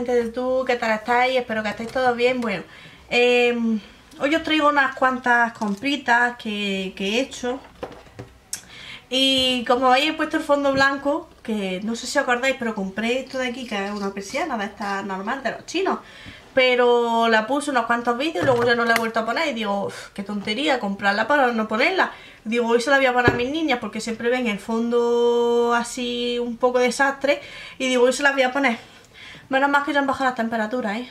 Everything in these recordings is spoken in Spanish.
gente de YouTube, ¿qué tal estáis? Espero que estéis todos bien. Bueno, em, hoy os traigo unas cuantas compritas que, he hecho. Y como veis he puesto el fondo blanco, que no sé si acordáis, pero compré esto de aquí, que es una persiana de esta normal, de los chinos. Pero la puse unos cuantos vídeos y luego ya no la he vuelto a poner y digo, qué tontería comprarla para no ponerla. Digo, hoy se la voy a poner a mis niñas porque siempre ven el fondo así un poco desastre y digo, hoy se la voy a poner. Menos más que ya han bajado las temperaturas, ¿eh?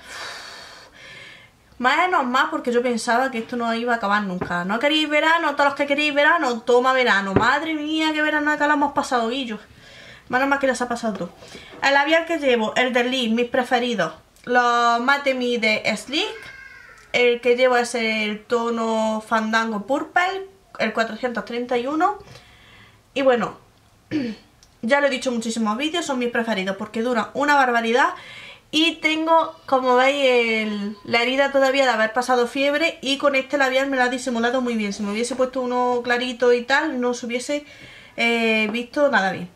Menos más porque yo pensaba que esto no iba a acabar nunca. ¿No queréis verano? Todos los que queréis verano, toma verano. Madre mía, qué verano acá lo hemos pasado, Guillo. Menos más que ya se ha pasado todo. El labial que llevo, el de Lee, mis preferidos. Los Mate Me de Sleek. El que llevo es el tono Fandango Purple, el 431. Y bueno, Ya lo he dicho en muchísimos vídeos, son mis preferidos porque duran una barbaridad y tengo, como veis, la herida todavía de haber pasado fiebre y con este labial me lo ha disimulado muy bien. Si me hubiese puesto uno clarito y tal, no se hubiese eh, visto nada bien.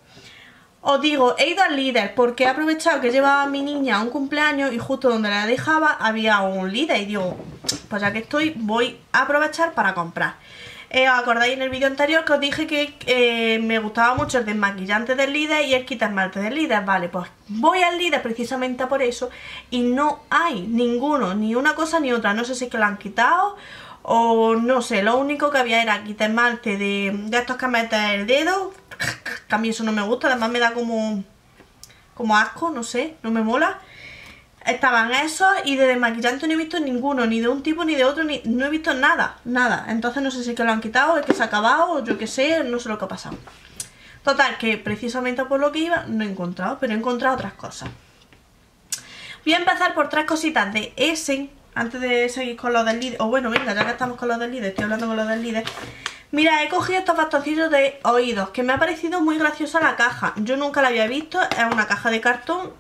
Os digo, he ido al líder porque he aprovechado que llevaba a mi niña a un cumpleaños y justo donde la dejaba había un líder y digo, pues ya que estoy, voy a aprovechar para comprar. Eh, ¿Os acordáis en el vídeo anterior que os dije que eh, me gustaba mucho el desmaquillante del líder y el quitasmalte del líder? Vale, pues voy al líder precisamente por eso y no hay ninguno, ni una cosa ni otra. No sé si es que lo han quitado o no sé, lo único que había era quitasmalte de, de estos que metes el dedo, que a mí eso no me gusta, además me da como, como asco, no sé, no me mola. Estaban esos y de desmaquillante no he visto ninguno, ni de un tipo ni de otro, ni no he visto nada, nada. Entonces no sé si es que lo han quitado, es que se ha acabado, o yo qué sé, no sé lo que ha pasado. Total, que precisamente por lo que iba no he encontrado, pero he encontrado otras cosas. Voy a empezar por tres cositas de ese, antes de seguir con los del líder. O bueno, venga, ya que estamos con los del líder, estoy hablando con los del líder. Mira, he cogido estos bastoncillos de oídos, que me ha parecido muy graciosa la caja. Yo nunca la había visto, es una caja de cartón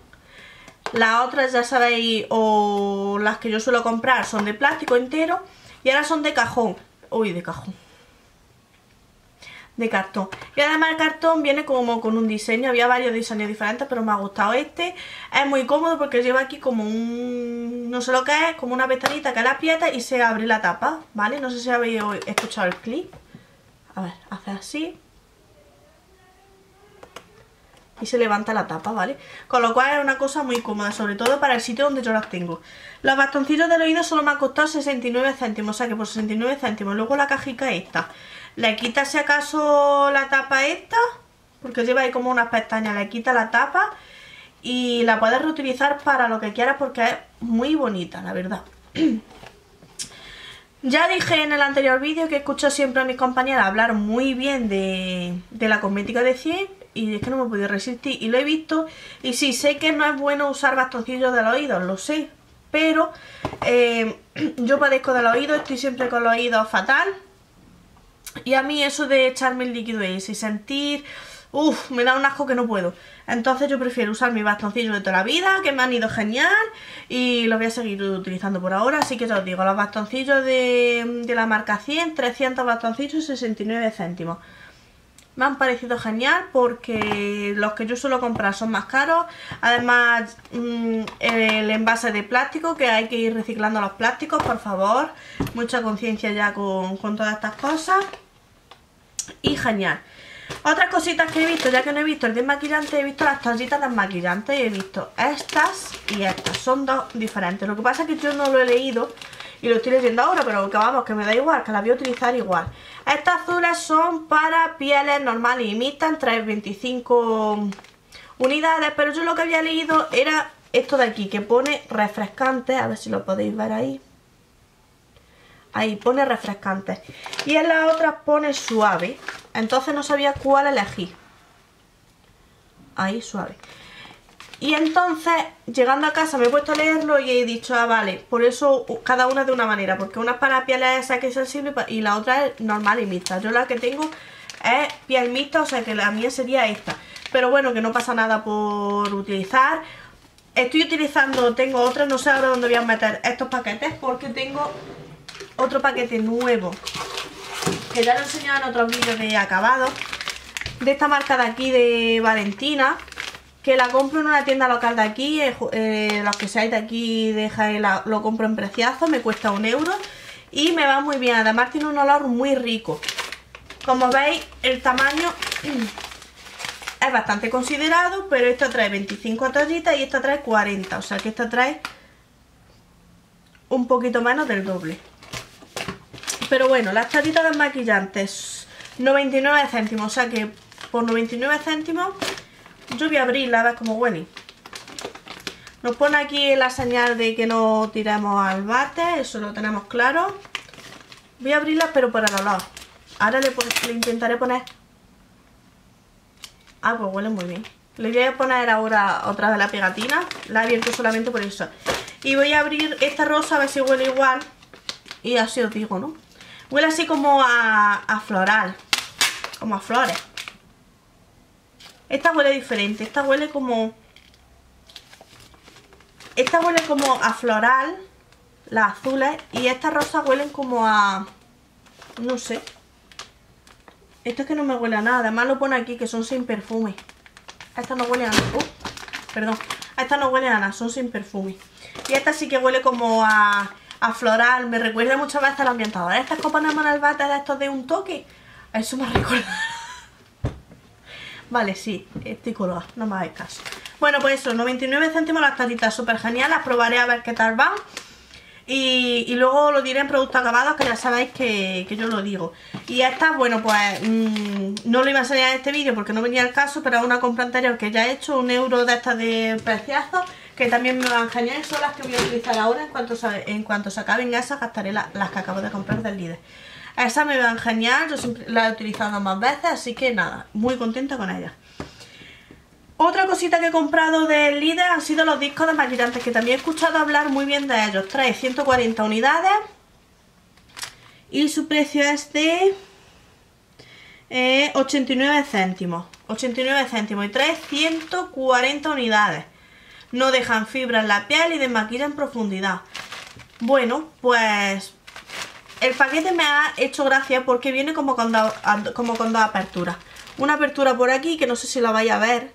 las otras ya sabéis, o las que yo suelo comprar son de plástico entero y ahora son de cajón. Uy, de cajón. De cartón. Y además el cartón viene como con un diseño, había varios diseños diferentes, pero me ha gustado este. Es muy cómodo porque lleva aquí como un... no sé lo que es, como una pestañita que la aprieta y se abre la tapa, ¿vale? No sé si habéis escuchado el clip. A ver, hace así y se levanta la tapa, ¿vale? Con lo cual es una cosa muy cómoda, sobre todo para el sitio donde yo las tengo. Los bastoncillos del oído solo me han costado 69 céntimos, o sea que por 69 céntimos. Luego la cajica esta. Le quita si acaso la tapa esta, porque lleva ahí como unas pestañas, le quita la tapa y la puedes reutilizar para lo que quieras porque es muy bonita, la verdad. Ya dije en el anterior vídeo que escucho siempre a mis compañeras hablar muy bien de, de la cosmética de 100 y es que no me he podido resistir. Y lo he visto y sí, sé que no es bueno usar bastoncillos de los oídos, lo sé pero eh, yo padezco del oído, estoy siempre con los oídos fatal y a mí eso de echarme el líquido ese y sentir, uff, me da un asco que no puedo. Entonces yo prefiero usar mis bastoncillos de toda la vida, que me han ido genial y los voy a seguir utilizando por ahora, así que ya os digo, los bastoncillos de, de la marca 100, 300 bastoncillos y 69 céntimos me han parecido genial porque los que yo suelo comprar son más caros. Además, mm, el envase de plástico, que hay que ir reciclando los plásticos, por favor. Mucha conciencia ya con, todas estas cosas. Y genial. Otras cositas que he visto, ya que no he visto el desmaquillante, he visto las toallitas desmaquillantes y he visto estas y estas. Son dos diferentes. Lo que pasa es que yo no lo he leído y lo estoy leyendo ahora, pero que vamos, que me da igual, que la voy a utilizar igual. Estas azules son para pieles normales y mixtas, trae 25 unidades, pero yo lo que había leído era esto de aquí, que pone refrescante, a ver si lo podéis ver ahí. Ahí pone refrescante. Y en las otras pone suave. Entonces no sabía cuál elegir. Ahí, suave. Y entonces, llegando a casa me he puesto a leerlo y he dicho, ah, vale, por eso cada una de una manera, porque una es para piel esa que es sensible y la otra es normal y mixta. Yo la que tengo es piel mixta, o sea que la mía sería esta. Pero bueno, que no pasa nada por utilizar. Estoy utilizando, tengo otra, no sé ahora dónde voy a meter estos paquetes porque tengo otro paquete nuevo que ya lo he enseñado en otros vídeos de acabado de esta marca de aquí de Valentina que la compro en una tienda local de aquí, eh, eh, los que seáis de aquí dejáis lo compro en preciazo, me cuesta un euro y me va muy bien, además tiene un olor muy rico. Como veis el tamaño es bastante considerado, pero esta trae 25 toallitas y esta trae 40, o sea que esta trae un poquito menos del doble. Pero bueno, las tablitas desmaquillantes 99 céntimos, o sea que por 99 céntimos yo voy a abrirla cómo huele. Nos pone aquí la señal de que no tiramos al bate, eso lo tenemos claro. Voy a abrirla pero por el olor. Ahora le, intentaré poner... Ah, pues huele muy bien. Le voy a poner ahora otra de la pegatina. La he abierto solamente por eso. Y voy a abrir esta rosa a ver si huele igual. Y así os digo, ¿no? Huele así como a floral. Como a flores. Esta huele diferente. Esta huele como... Esta huele como a floral. Las azules. Y estas rosas huelen como a... No sé. Esto es que no me huele a nada. Además lo pone aquí que son sin perfume. A esta no huele a nada. Uh, perdón. A esta no huele a nada. Son sin perfume. Y esta sí que huele como a, a floral. Me recuerda muchas veces a la ambientadora. Estas copas de manalbata de estos de un toque. A eso me recuerda. Vale, sí. Estoy colgada. No me hagáis caso. Bueno, pues eso. 99 céntimos las tacitas. Súper genial. Las probaré a ver qué tal van. Y, luego lo diré en productos acabados que ya sabéis que, yo lo digo y esta, bueno pues mm, no lo iba a enseñar en este vídeo porque no venía el caso pero una compra anterior que ya he hecho un euro de estas de preciazos que también me van genial son las que voy a utilizar ahora en cuanto en cuanto se acaben esas gastaré las que acabo de comprar del líder esas me van genial, yo siempre las he utilizado más veces así que nada, muy contenta con ellas otra cosita que he comprado del líder han sido los discos de maquillantes, que también he escuchado hablar muy bien de ellos. Trae 140 unidades y su precio es de 89 eh, céntimos. 89 céntimos y trae 140 unidades. No dejan fibra en la piel y desmaquillan en profundidad. Bueno, pues el paquete me ha hecho gracia porque viene como con, como con dos aperturas. Una apertura por aquí, que no sé si la vais a ver,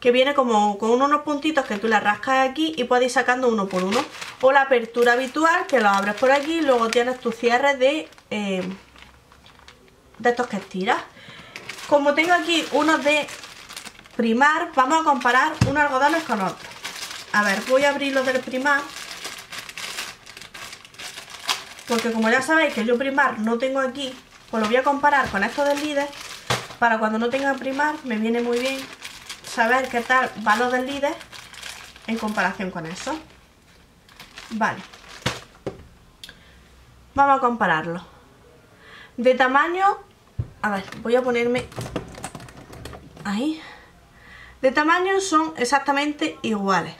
que viene como con unos puntitos que tú le rascas aquí y puedes ir sacando uno por uno. O la apertura habitual que lo abres por aquí y luego tienes tu cierre de, eh, de estos que estiras. Como tengo aquí unos de primar, vamos a comparar unos algodones con otros. A ver, voy a abrir los del primar. Porque como ya sabéis que yo primar no tengo aquí, pues lo voy a comparar con estos del líder. Para cuando no tenga primar me viene muy bien saber qué tal va lo del líder en comparación con eso. Vale. Vamos a compararlo. De tamaño... A ver, voy a ponerme... Ahí. De tamaño son exactamente iguales.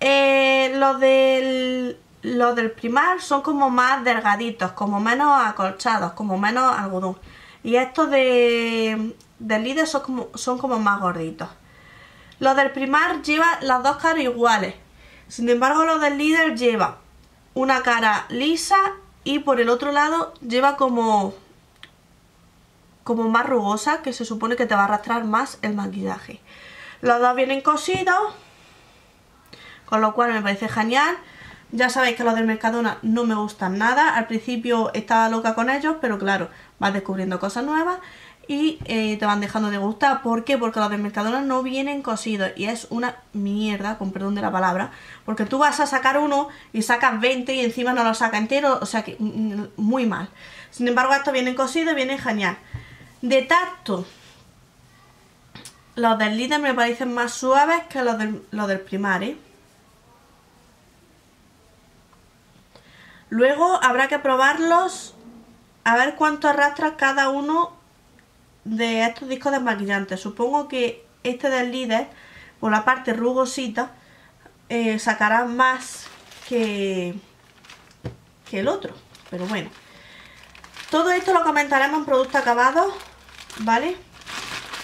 Eh, los del los del primar son como más delgaditos, como menos acolchados, como menos algodón. Y estos de, del líder son como, son como más gorditos. Los del primar llevan las dos caras iguales. Sin embargo, los del líder lleva una cara lisa y por el otro lado lleva como como más rugosa que se supone que te va a arrastrar más el maquillaje. Los dos vienen cosidos, con lo cual me parece genial. Ya sabéis que los del Mercadona no me gustan nada. Al principio estaba loca con ellos, pero claro, vas descubriendo cosas nuevas y eh, te van dejando de gustar. ¿Por qué? Porque los de Mercadona no vienen cosidos y es una mierda, con perdón de la palabra, porque tú vas a sacar uno y sacas 20 y encima no lo saca entero, o sea que mm, mm, muy mal. Sin embargo, estos vienen cosidos y vienen genial. De tacto, los del líder me parecen más suaves que los del, los del primar, Luego habrá que probarlos a ver cuánto arrastra cada uno de estos discos desmaquillantes. Supongo que este del líder, por la parte rugosita, eh, sacará más que, que el otro. Pero bueno. Todo esto lo comentaremos en producto acabado, ¿vale?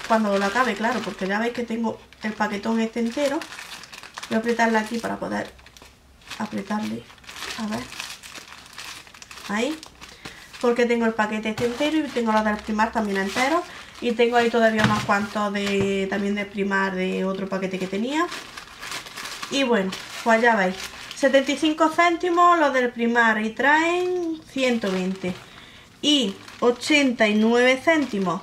Cuando lo acabe, claro, porque ya veis que tengo el paquetón este entero. Voy a apretarle aquí para poder apretarle. A ver. Ahí porque tengo el paquete este entero y tengo los del primar también entero Y tengo ahí todavía unos cuantos de, también de primar de otro paquete que tenía. Y bueno, pues ya veis. 75 céntimos los del primar y traen 120. Y 89 céntimos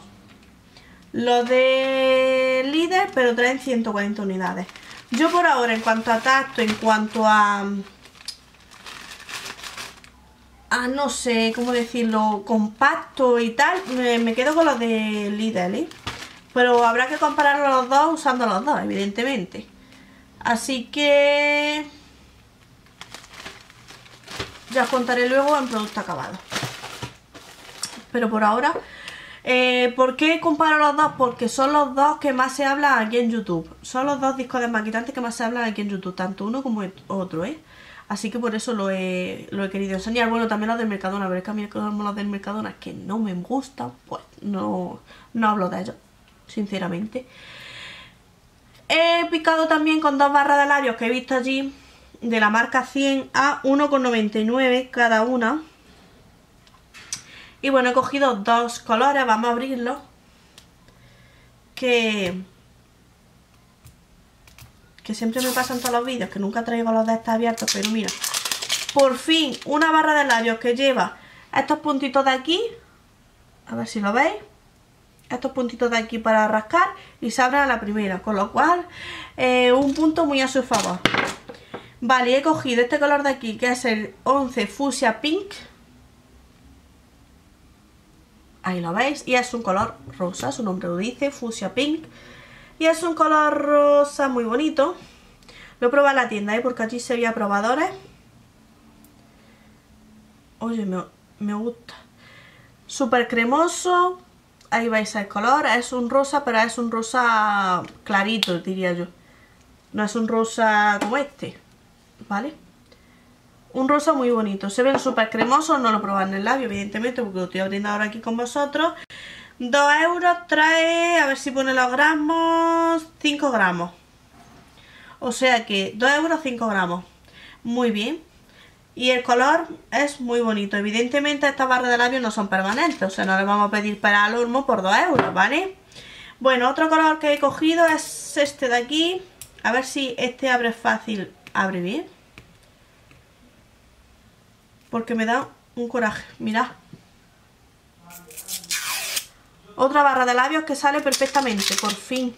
los de líder, pero traen 140 unidades. Yo por ahora, en cuanto a tacto, en cuanto a... No sé, cómo decirlo, compacto y tal, me, quedo con los de líder, ¿eh? Pero habrá que comparar los dos usando los dos, evidentemente. Así que... Ya os contaré luego en producto acabado. Pero por ahora eh, ¿Por qué comparo los dos? Porque son los dos que más se hablan aquí en YouTube. Son los dos discos desmaquitantes que más se hablan aquí en YouTube, tanto uno como otro, ¿eh? Así que por eso lo he, lo he querido enseñar. Bueno, también los del Mercadona, pero es que a mí los del Mercadona que no me gustan, pues no, no hablo de ellos, sinceramente. He picado también con dos barras de labios que he visto allí, de la marca 100 a 1,99 cada una. Y bueno, he cogido dos colores, vamos a abrirlos. Que... Que siempre me pasan todos los vídeos, que nunca traigo los de estos abiertos, pero mira. Por fin, una barra de labios que lleva estos puntitos de aquí. A ver si lo veis. Estos puntitos de aquí para rascar y se abren a la primera. Con lo cual, eh, un punto muy a su favor. Vale, he cogido este color de aquí, que es el 11 Fuchsia Pink ahí lo veis, y es un color rosa, su nombre lo dice, Fuchsia Pink, y es un color rosa muy bonito, lo probado en la tienda, ¿eh? porque allí se veía probadores, oye, me, me gusta, súper cremoso, ahí vais el color, es un rosa, pero es un rosa clarito, diría yo, no es un rosa como este, ¿vale? Un rosa muy bonito. Se ven súper cremosos. No lo probé en el labio, evidentemente, porque lo estoy abriendo ahora aquí con vosotros. 2 euros trae, a ver si pone los gramos, 5 gramos. O sea que 2 euros 5 gramos. Muy bien. Y el color es muy bonito. Evidentemente estas barras de labios no son permanentes. O sea, no le vamos a pedir para al horno por 2 euros, ¿vale? Bueno, otro color que he cogido es este de aquí. A ver si este abre fácil. Abre bien porque me da un coraje, mirad. Otra barra de labios que sale perfectamente, por fin.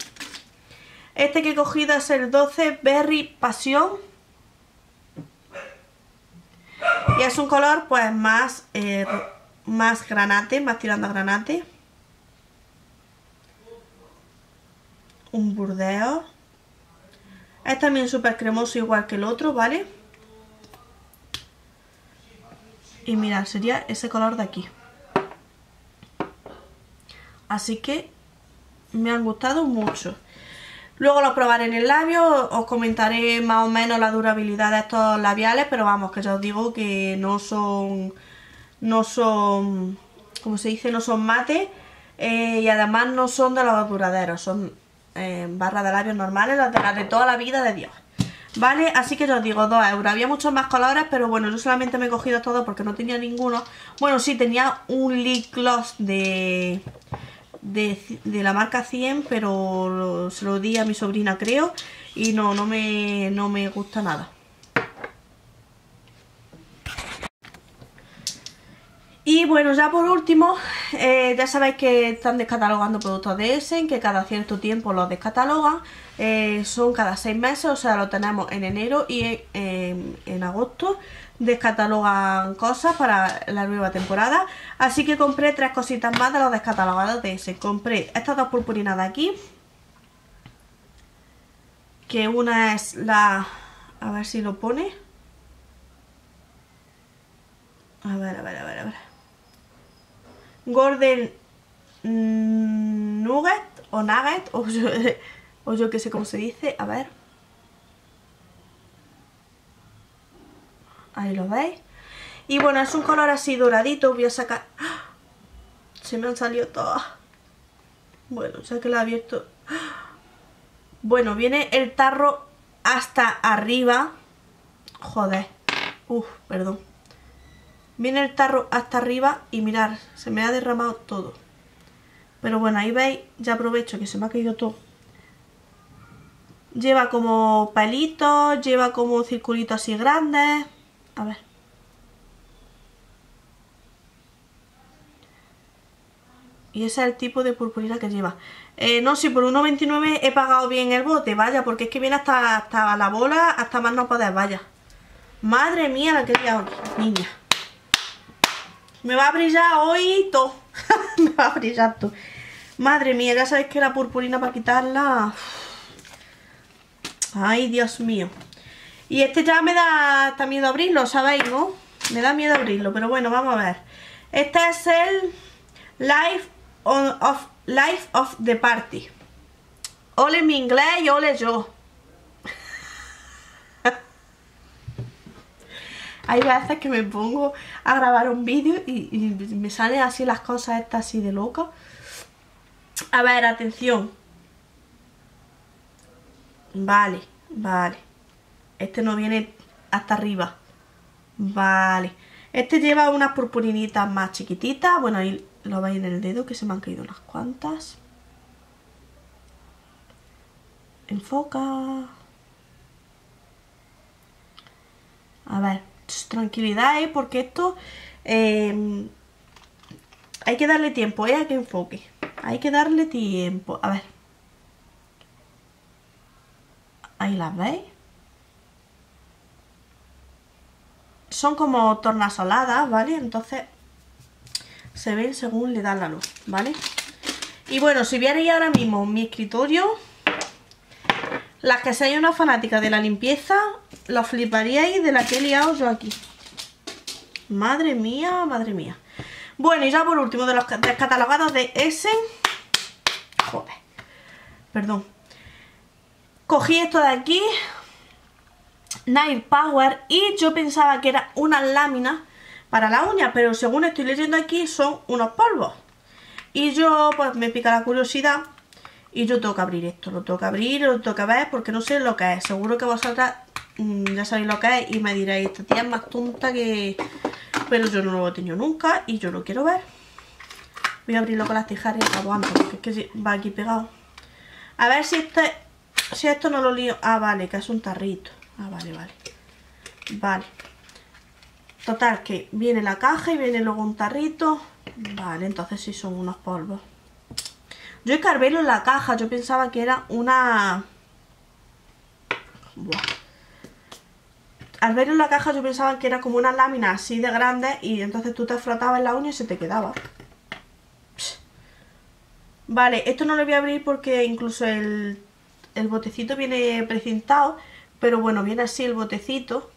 Este que he cogido es el 12 Berry Pasión. Y es un color pues más, eh, más granate, más tirando a granate. Un burdeo. Es también súper cremoso igual que el otro, ¿vale? y mirad, sería ese color de aquí. Así que me han gustado mucho. Luego lo probaré en el labio, os comentaré más o menos la durabilidad de estos labiales, pero vamos, que ya os digo que no son, no son, como se dice, no son mate eh, y además no son de los duraderos, son eh, barras de labios normales, las de, las de toda la vida de Dios. ¿Vale? Así que yo os digo, 2 euros. Había muchos más colores, pero bueno, yo solamente me he cogido todo porque no tenía ninguno. Bueno, sí, tenía un lip gloss de, de, la marca 100, pero se lo di a mi sobrina, creo. Y no, no me, no me gusta nada. Y bueno, ya por último, eh, ya sabéis que están descatalogando productos de Essen, que cada cierto tiempo los descatalogan. Eh, son cada seis meses, o sea, lo tenemos en enero y en, agosto. Descatalogan cosas para la nueva temporada. Así que compré tres cositas más de los descatalogados de Essen. Compré estas dos purpurinas de aquí. Que una es la... A ver si lo pone. A ver, a ver, a ver, a ver. Golden Nugget o Nugget o yo, o yo que sé cómo se dice, a ver. Ahí lo veis. Y bueno, es un color así doradito, voy a sacar... ¡Ah! Se me han salido todas. Bueno, ya que lo he abierto... ¡Ah! Bueno, viene el tarro hasta arriba. Joder. Uf, perdón. Viene el tarro hasta arriba y mirar, se me ha derramado todo. Pero bueno, ahí veis, ya aprovecho que se me ha caído todo. Lleva como pelitos, lleva como circulitos así grandes. A ver. Y ese es el tipo de purpurina que lleva. Eh, no, si por 1,29 he pagado bien el bote, vaya, porque es que viene hasta, hasta la bola, hasta más no poder, vaya. Madre mía, la que he niña. Me va a brillar hoy todo. Me va a brillar todo. Madre mía, ya sabéis que la purpurina para quitarla... Ay, Dios mío. Y este ya me da, da miedo abrirlo, ¿sabéis, no? Me da miedo abrirlo, pero bueno, vamos a ver. Este es el Life of, Life of the Party. Ole mi inglés y ole yo. Hay veces que me pongo a grabar un vídeo y, y, me salen así las cosas estas así de loca. A ver, atención. Vale, vale. Este no viene hasta arriba. Vale. Este lleva unas purpurinitas más chiquititas. Bueno, ahí lo veis en el dedo que se me han caído unas cuantas. Enfoca. A ver, tranquilidad, ¿eh? Porque esto... Eh, hay que darle tiempo, ¿eh? A que enfoque. Hay que darle tiempo. A ver. Ahí las veis. Son como tornasoladas, ¿vale? Entonces se ven según le da la luz, ¿vale? Y bueno, si vierais ahora mismo mi escritorio, las que seáis una fanática de la limpieza, lo fliparíais de la que he liado yo aquí. Madre mía, madre mía. Bueno, y ya por último, de los descatalogados de Essen. Joder. Perdón. Cogí esto de aquí. Nail Power. Y yo pensaba que era una lámina para la uña. Pero según estoy leyendo aquí, son unos polvos. Y yo, pues, me pica la curiosidad. Y yo tengo que abrir esto. Lo tengo que abrir, lo tengo que ver, porque no sé lo que es. Seguro que vosotras mmm, ya sabéis lo que es. Y me diréis, esta tía es más tonta que... Pero yo no lo he tenido nunca y yo lo quiero ver. Voy a abrirlo con las tijeras aguanto, porque es que va aquí pegado. A ver si este si esto no lo lío... Ah, vale, que es un tarrito. Ah, vale, vale. Vale. Total, que viene la caja y viene luego un tarrito. Vale, entonces sí son unos polvos. Yo verlo en la caja. Yo pensaba que era una... Buah. Al verlo en la caja yo pensaba que era como una lámina así de grande y entonces tú te frotabas en la uña y se te quedaba. Vale, esto no lo voy a abrir porque incluso el el botecito viene precintado, pero bueno, viene así el botecito.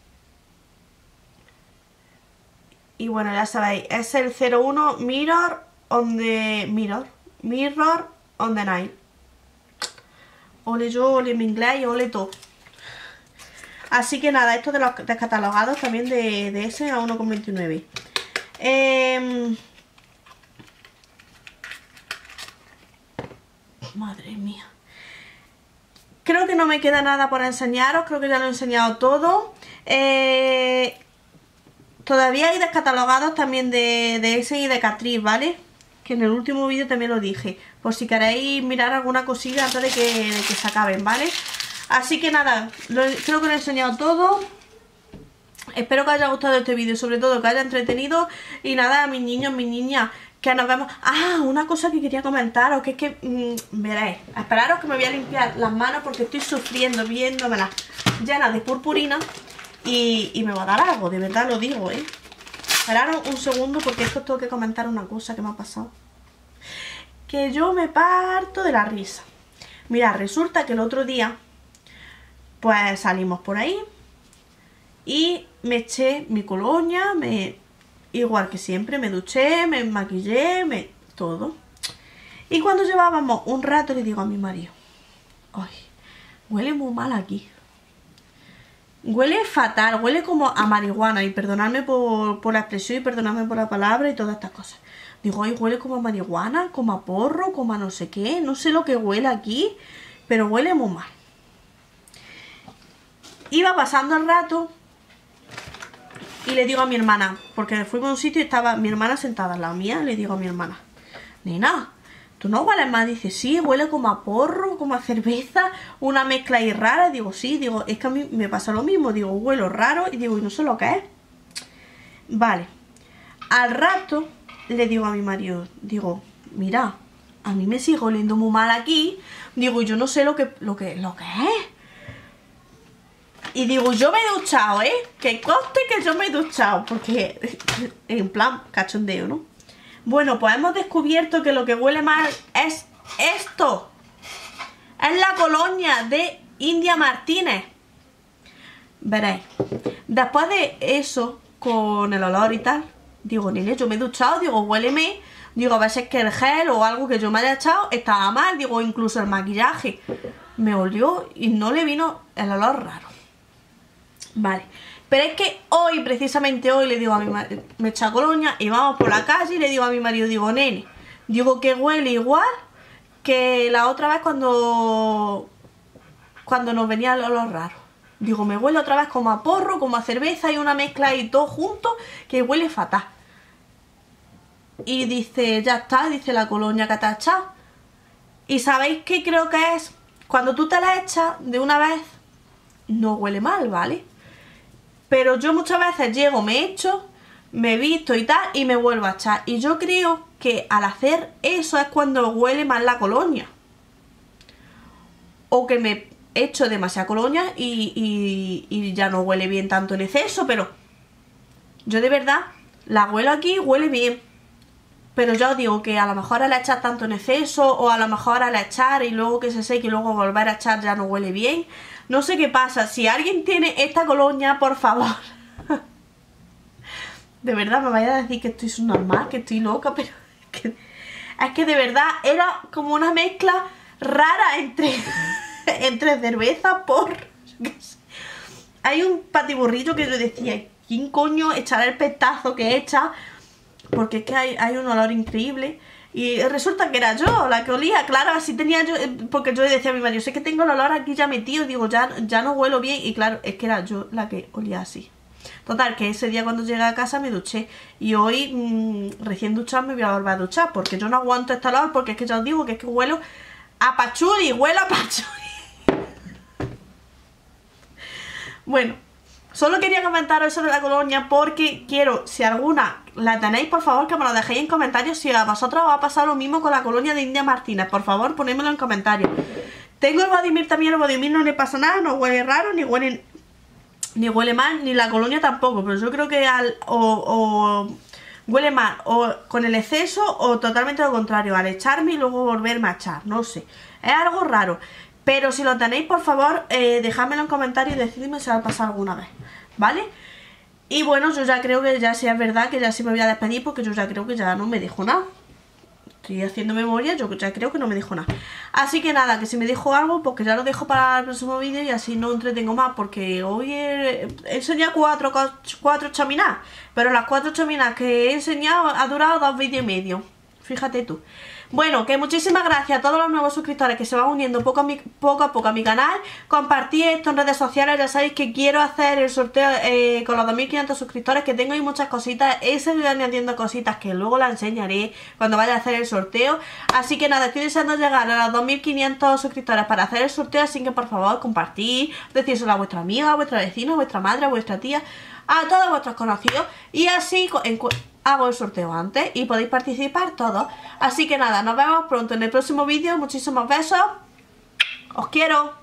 Y bueno, ya sabéis, es el 01 Mirror on the Mirror. Mirror on the Night. Ole yo, ole mi inglés y ole todo. Así que nada, esto de los descatalogados también de, de ese a 1,29. Eh, madre mía. Creo que no me queda nada por enseñaros, creo que ya lo he enseñado todo. Eh, todavía hay descatalogados también de, de ese y de Catriz, ¿vale? Que en el último vídeo también lo dije. Por si queréis mirar alguna cosilla antes de que, se acaben, ¿vale? Así que nada, creo que lo he enseñado todo. Espero que os haya gustado este vídeo, sobre todo que haya entretenido. Y nada, mis niños, mis niñas, que nos vemos... Ah, una cosa que quería comentaros, que es que, mmm, veréis, esperaros que me voy a limpiar las manos porque estoy sufriendo viéndomelas llenas de purpurina y, y me va a dar algo, de verdad lo digo, ¿eh? Esperaros un segundo porque esto tengo que comentar una cosa que me ha pasado. Que yo me parto de la risa. Mira, resulta que el otro día, pues salimos por ahí y me eché mi colonia, me igual que siempre, me duché, me maquillé, me todo. Y cuando llevábamos un rato le digo a mi marido, ay, huele muy mal aquí. Huele fatal, huele como a marihuana y perdonadme por, la expresión y perdonadme por la palabra y todas estas cosas. Digo, ay, huele como a marihuana, como a porro, como a no sé qué, no sé lo que huele aquí, pero huele muy mal. Iba pasando el rato y le digo a mi hermana, porque fuimos a un sitio y estaba mi hermana sentada en la mía, le digo a mi hermana, nena, ¿tú no hueles más? Dice, sí, huele como a porro, como a cerveza, una mezcla ahí rara. Digo, sí, digo, es que a mí me pasa lo mismo. Digo, huelo raro y digo, y no sé lo que es. Vale. Al rato le digo a mi marido, digo, mira, a mí me sigue oliendo muy mal aquí. Digo, yo no sé lo que, lo que, lo que es. Y digo, yo me he duchado, ¿eh? Que coste que yo me he duchado, porque en plan cachondeo, ¿no? Bueno, pues hemos descubierto que lo que huele mal es esto. Es la colonia de India Martínez. Veréis. Después de eso, con el olor y tal, digo, nene, yo me he duchado, digo, huéleme. Digo, a veces que el gel o algo que yo me haya echado estaba mal, digo, incluso el maquillaje. Me olió y no le vino el olor raro. Vale. Pero es que hoy, precisamente hoy, le digo a mi marido, me echa colonia y vamos por la calle y le digo a mi marido, digo, nene, digo que huele igual que la otra vez cuando cuando nos venía el olor raro. Digo, me huele otra vez como a porro, como a cerveza y una mezcla y todo junto que huele fatal. Y dice, ya está, dice la colonia que te ha echado. Y sabéis qué creo que es, cuando tú te la echas de una vez, no huele mal, ¿vale? Pero yo muchas veces llego, me echo, me visto y tal, y me vuelvo a echar. Y yo creo que al hacer eso es cuando huele mal la colonia. O que me echo demasiada colonia y, y, y ya no huele bien tanto en exceso, pero yo de verdad la huelo aquí, huele bien. Pero yo digo que a lo mejor al echar tanto en exceso o a lo mejor al echar y luego que se seque y luego volver a echar ya no huele bien. No sé qué pasa. Si alguien tiene esta colonia, por favor. de verdad me vaya a decir que estoy normal, que estoy loca, pero es que, de verdad era como una mezcla rara entre, entre cerveza, por... Hay un patiburrillo que yo decía, ¿quién coño echará el petazo que echa? Porque es que hay, un olor increíble. Y resulta que era yo la que olía, claro, así tenía yo, eh, porque yo decía a mi marido, sé que tengo el olor aquí ya metido, digo, ya, ya no huelo bien, y claro, es que era yo la que olía así. Total, que ese día cuando llegué a casa me duché, y hoy, mmm, recién duchado, me voy a volver a duchar, porque yo no aguanto este olor, porque es que ya os digo que es que huelo a pachuli, huelo a pachuli. bueno, Solo quería comentaros de la colonia porque quiero, si alguna la tenéis, por favor, que me lo dejéis en comentarios si a vosotros os ha pasado lo mismo con la colonia de India Martínez. Por favor, ponémelo en comentarios. Tengo el Bodimir también, el Bodimir no le pasa nada, no huele raro, ni huele, ni huele mal, ni la colonia tampoco. Pero yo creo que al... o, huele mal o con el exceso o totalmente lo contrario, al echarme y luego volverme a echar, no sé. Es algo raro. Pero si lo tenéis, por favor, eh, en comentarios y decidme si os ha pasado alguna vez, ¿vale? Y bueno, yo ya creo que ya sea verdad que ya sí me voy a despedir porque yo ya creo que ya no me dijo nada. Estoy haciendo memoria, yo ya creo que no me dijo nada. Así que nada, que si me dijo algo, pues que ya lo dejo para el próximo vídeo y así no entretengo más porque hoy he, enseñado cuatro, cuatro chaminas. Pero las cuatro chaminas que he enseñado ha durado dos vídeos y medio. Fíjate tú. Bueno, que muchísimas gracias a todos los nuevos suscriptores que se van uniendo poco a, poco a mi canal. Compartid esto en redes sociales, ya sabéis que quiero hacer el sorteo eh, con los 2500 suscriptores, que tengo ahí muchas cositas. He seguido añadiendo cositas que luego las enseñaré cuando vaya a hacer el sorteo. Así que nada, estoy deseando llegar a los 2500 suscriptores para hacer el sorteo, así que por favor compartid, decírselo a vuestra amiga, a vuestra vecina, a vuestra madre, a vuestra tía, a todos vuestros conocidos. Y así hago el sorteo antes y podéis participar todos. Así que nada, nos vemos pronto en el próximo vídeo. Muchísimos besos. Os quiero.